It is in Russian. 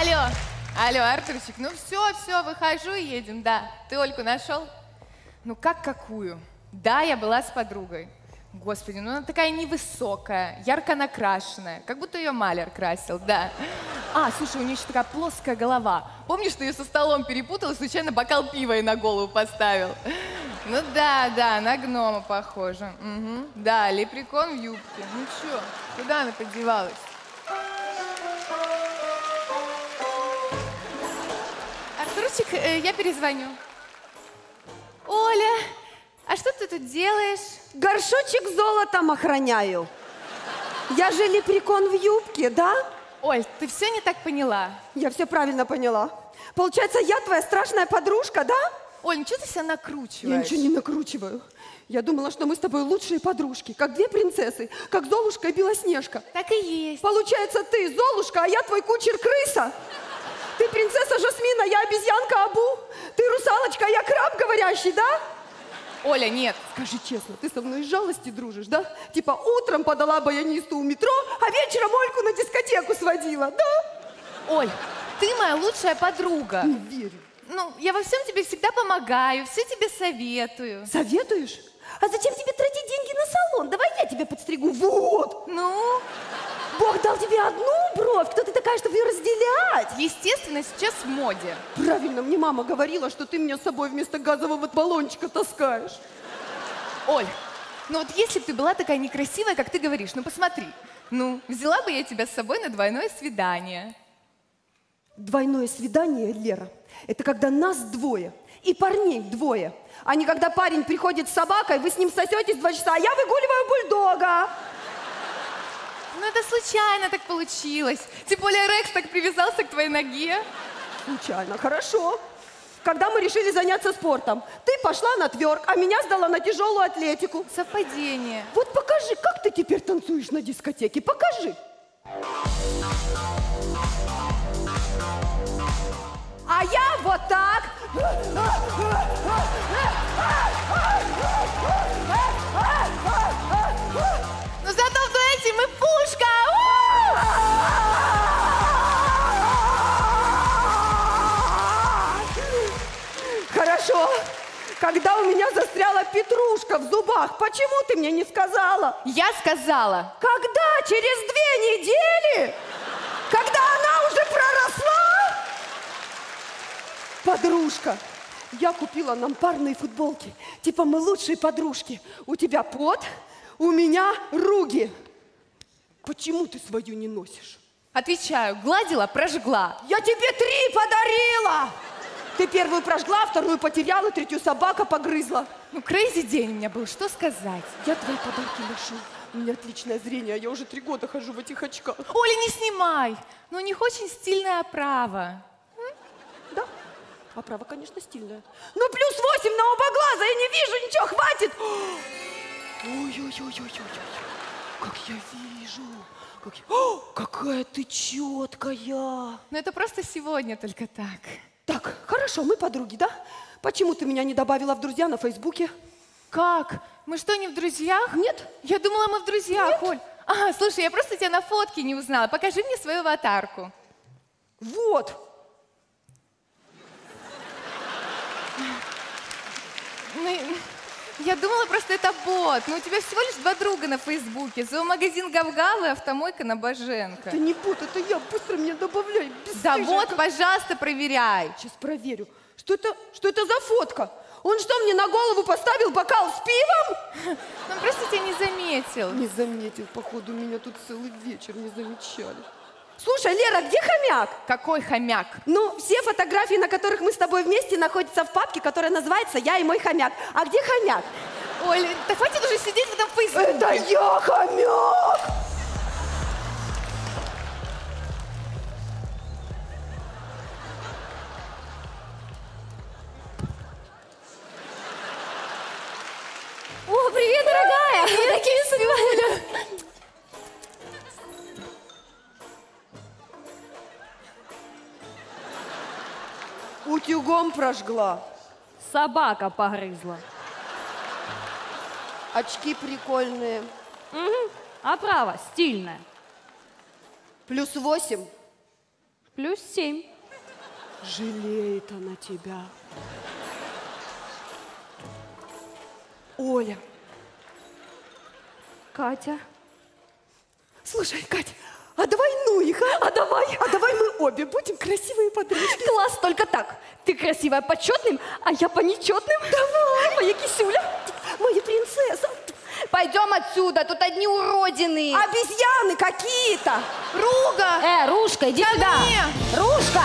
Алло, алло, Артурчик, ну все, все, выхожу и едем, да. Ты Ольку нашел? Ну как какую? Да, я была с подругой. Господи, ну она такая невысокая, ярко накрашенная, как будто ее маляр красил, да. А, слушай, у нее еще такая плоская голова. Помнишь, что ее со столом перепутал и случайно бокал пива ей на голову поставил? Ну да, да, на гнома похоже. Мгм. Да, лепрекон в юбке. Ну что, куда она подевалась? Артурчик, э, я перезвоню. Оля, а что ты тут делаешь? Горшочек золотом охраняю. Я же лепрекон в юбке, да? Оль, ты все не так поняла. Я все правильно поняла. Получается, я твоя страшная подружка, да? Оль, ну что ты себя Я накручиваешь? ничего не накручиваю. Я думала, что мы с тобой лучшие подружки, как две принцессы, как Золушка и Белоснежка. Так и есть. Получается, ты Золушка, а я твой кучер крыса. Ты принцесса Жасмина, я обезьянка Абу. Ты русалочка, я краб говорящий, да? Оля, нет. Скажи честно, ты со мной из жалости дружишь, да? Типа утром подала баянисту у метро, а вечером Ольку на дискотеку сводила, да? Оль, ты моя лучшая подруга. Не верю. Ну, я во всем тебе всегда помогаю, все тебе советую. Советуешь? А зачем тебе тратить деньги на салон? Давай я тебе подстригу. Вот! Ну, Бог дал тебе одну бровь. Кто ты такая, чтобы ее разделять? естественно, сейчас в моде. Правильно, мне мама говорила, что ты меня с собой вместо газового баллончика таскаешь. Оль, ну вот если бы ты была такая некрасивая, как ты говоришь, ну посмотри. Ну, взяла бы я тебя с собой на двойное свидание. Двойное свидание, Лера, это когда нас двое и парней двое. А не когда парень приходит с собакой, вы с ним сосетесь два часа, а я выгуливаю бульдога. Ну, это случайно так получилось. Тем более Рекс так привязался к твоей ноге. Случайно, хорошо. Когда мы решили заняться спортом, ты пошла на тверк, а меня сдала на тяжелую атлетику. Совпадение. Вот покажи, как ты теперь танцуешь на дискотеке, покажи. А я вот так. Хорошо. Когда у меня застряла петрушка в зубах, почему ты мне не сказала? Я сказала. Когда? Через две недели? Когда она уже проросла? Подружка, я купила нам парные футболки. Типа мы лучшие подружки. У тебя пот, у меня руги. Почему ты свою не носишь? Отвечаю, гладила, прожгла. Я тебе три подарила! Ты первую прожгла, вторую потеряла, третью собака погрызла. Ну, крейзи день у меня был, что сказать? Я твои подарки ношу. У меня отличное зрение, я уже три года хожу в этих очках. Оля, не снимай. Но у них очень стильная оправа. Да, оправа, конечно, стильная. Ну, плюс восемь на оба глаза, я не вижу ничего, хватит! Ой-ой-ой-ой-ой-ой, как я вижу. Как я- О, какая ты четкая. Но это просто сегодня только так. Так, хорошо, мы подруги, да? Почему ты меня не добавила в друзья на Фейсбуке? Как? Мы что, не в друзьях? Нет. Я думала, мы в друзьях, Оль. А, слушай, я просто тебя на фотке не узнала. Покажи мне свою аватарку. Вот. Ну, я думала, просто это бот. Но у тебя всего лишь два друга на Фейсбуке. Зоомагазин Гавгал и автомойка на Боженко. Это не бот, это я. Быстро меня добавляй. Да вот, как- пожалуйста, проверяй. Сейчас проверю. Что это, что это за фотка? Он что, мне на голову поставил бокал с пивом? Он просто тебя не заметил. Не заметил, походу, меня тут целый вечер не замечали. Слушай, Лера, где хомяк? Какой хомяк? Ну, все фотографии, на которых мы с тобой вместе, находятся в папке, которая называется «Я и мой хомяк». А где хомяк? Оль, да хватит уже сидеть в этом Фейсбуке. Это я хомяк! Утюгом прожгла. Собака погрызла. Очки прикольные. Оправа стильная. Плюс восемь. Плюс семь. Жалеет она тебя. Оля, Катя. слушай, Кать, а давай ну их, а? А давай. А давай мы обе будем красивые подружки. Класс, только так. Ты красивая по четным, а я по нечетным. Давай. Моя кисюля. Моя принцесса. Пойдем отсюда, тут одни уродины. Обезьяны какие-то. Руга! Э, Рушка, иди Ко сюда. мне! Рушка,